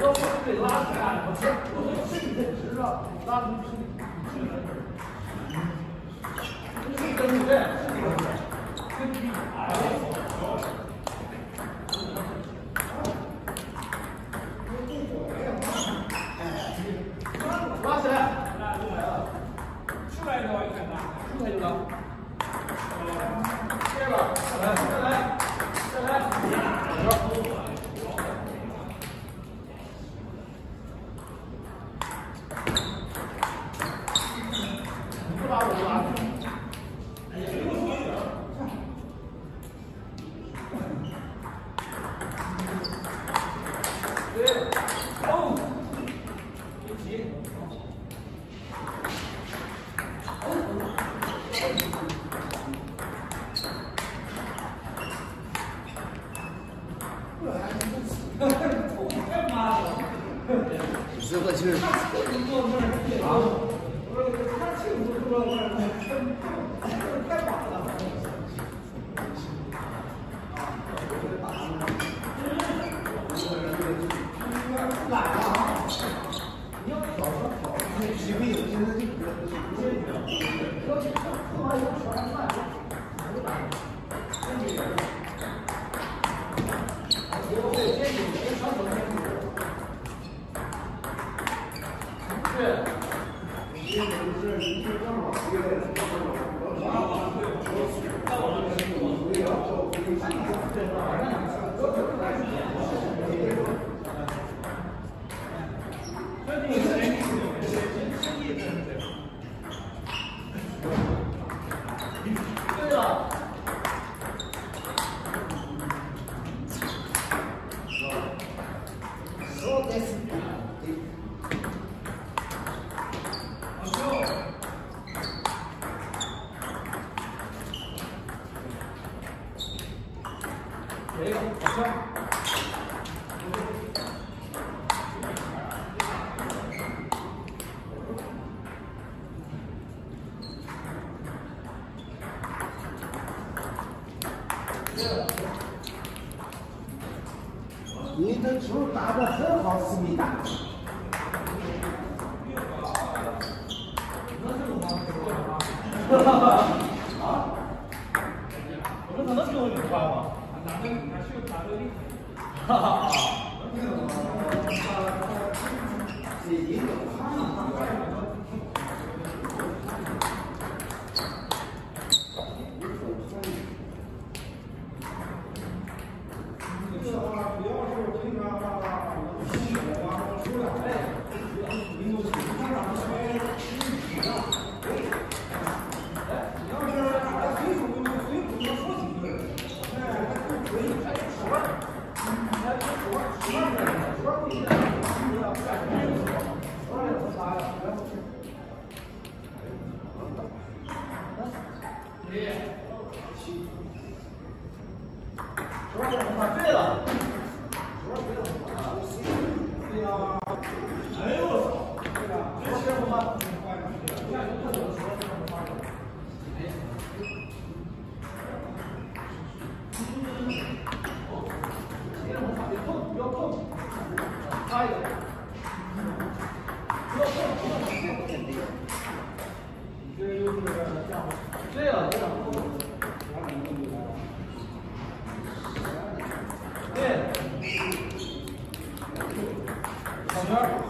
要不你啊！公诉人，本案由公诉人宣读完毕。公诉人继续举证。公诉人宣读完毕。你的球打得很好，思密达。哈哈哈！啊？我们可能球很快吗？打的，打球打的厉害。哈哈哎呦我操！废了！别欺负我！对啊，对啊，